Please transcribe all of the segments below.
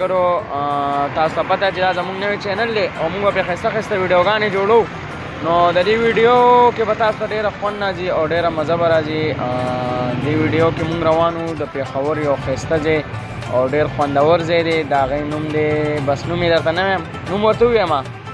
ملګرو تاسو ته پته چې دا زموږ نوی چینل دی او موږ په خسته خسته ویډیوګانې جوړو نو د دې ویډیو کې به تاسو ته ډېره خوند راځي او ډېره مزه به راځي دې ویډیو کې موږ روانو د پېښور یو ښایسته ځای او ډېر خوندور ځای دی د هغې نوم دی بس نوم یې درته نه وایم نوم ورته ووایم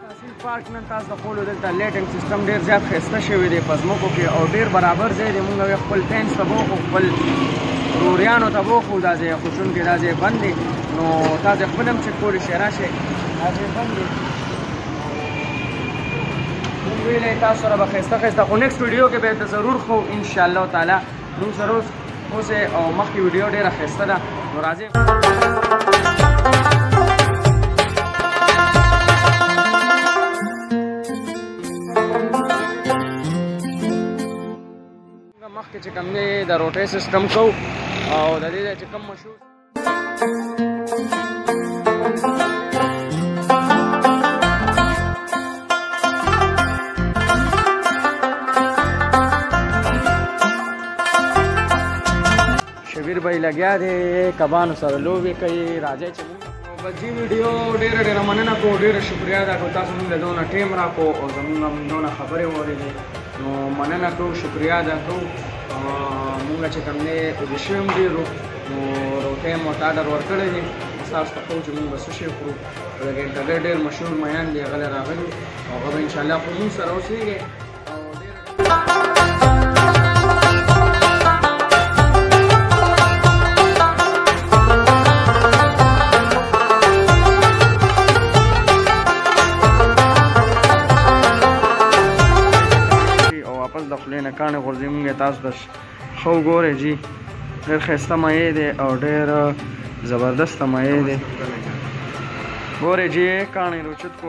تحصیل پارک نن تاسو د خولو دلته لیټینګ سیستم ډیر زیات خسته شوی دی په ځمکو کې او ډیر برابر ځای دی مونږ خپل پینس ته وو خپل روریانو ته وو خو دا ځای خو چون کې دا ځای بند دی نو تاسو خپل هم چې کولی شئ راشئ دا ځای بند دی ویلې تاسو سره به خسته خسته خو نیکسټ ویډیو کې به ضرور خو ان شاء الله تعالی موږ سره اوس اوسه او مخکې ویډیو ډیره خسته ده نو راځي مخکې چې کوم دی د روټۍ سیستم کوو او د دې چې کوم مشهور شبیر بھائی لګیا دی کبانو سره لوبې کوي راځي چې بجی ویډیو ډیره ډیره مننه کو ډیره شکریا دا کو تاسو موږ له دونه ټیم را کو او زموږ هم دونه خبرې وریدې نو مننه کو شکریا دا کو موږ چې کوم نه پوزیشن ډیرو نو روټۍ هم ورته اډر ورکړی دی تاسو ته کوم چې موږ به څه شی خورو د ګنټګر ډېر مشهور میان دی هغه له راغلي او هغه به انشاءالله خو موږ سره اوسېږي واپس د خلې نه کانه غورځي مونږ تاسو ته ښه وګورئ جی ډېر ښایسته مایع دی او ډېر زبردست مایع دی ګورئ جی کاڼی روچت کو